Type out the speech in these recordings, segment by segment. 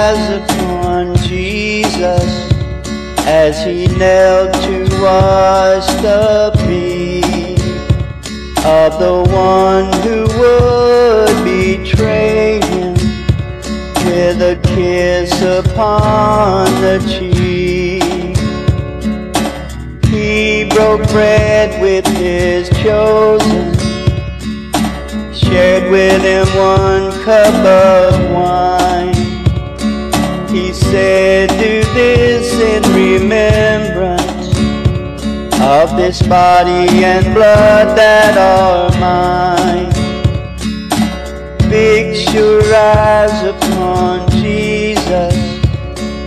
eyes upon Jesus as he knelt to wash the feet of the one who would betray him with a kiss upon the cheek. He broke bread with his chosen, shared with him one cup of said, Do this in remembrance of this body and blood that are mine. Your eyes upon Jesus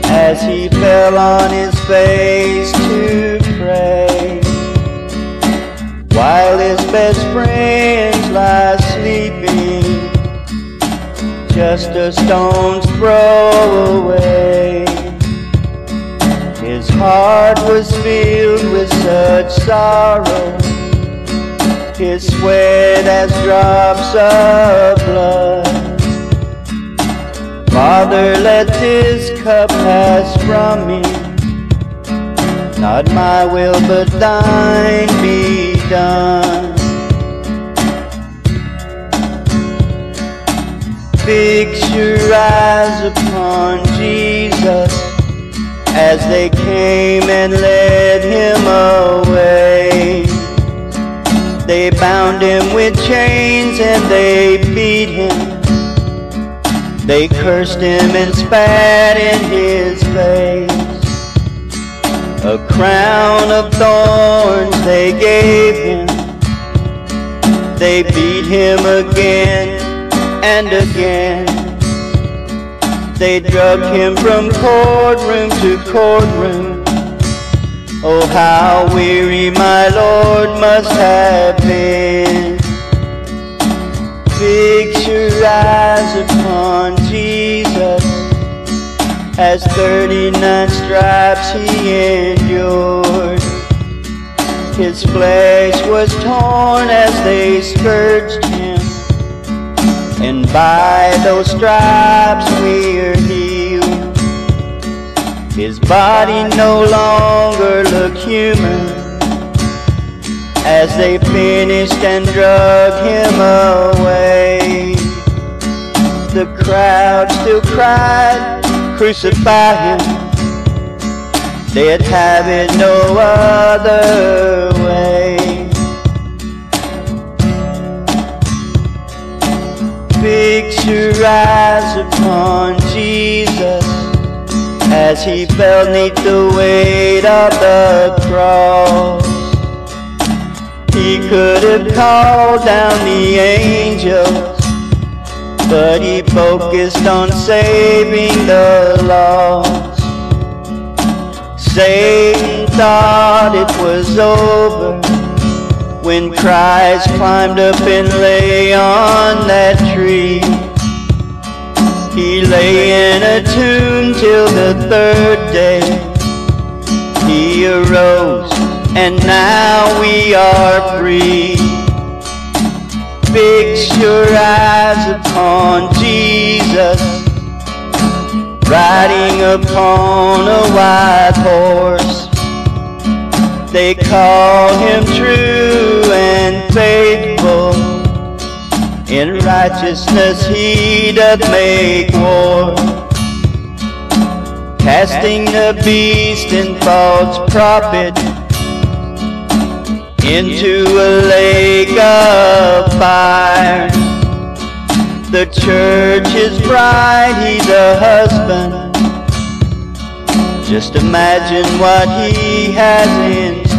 as he fell on his face to pray. While his best friends lie just a stone's throw away. His heart was filled with such sorrow, his sweat as drops of blood. Father, let this cup pass from me. Not my will, but thine be done. Fix your eyes upon Jesus as they came and led him away. They bound him with chains and they beat him. They cursed him and spat in his face. A crown of thorns they gave him. They beat him again and again. They drug him from courtroom to courtroom. Oh, how weary my Lord must have been. Fix your eyes upon Jesus as 39 stripes he endured. His flesh was torn as they scourged him, and by those stripes we're healed. His body no longer looked human as they finished and drug him away. The crowd still cried, crucify him. They'd have it no other way. Fix your eyes upon Jesus as he fell neath the weight of the cross. He could have called down the angels, but he focused on saving the lost. Satan thought it was over when Christ climbed up and lay on that tree. He lay in a tomb till the third day. He arose and now we are free. Fix your eyes upon Jesus, riding upon a white horse. They call him true faithful. In righteousness he doth make war casting the beast and false prophet into a lake of fire. The church is bride, he's a husband. Just imagine what he has in